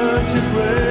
turn to pray.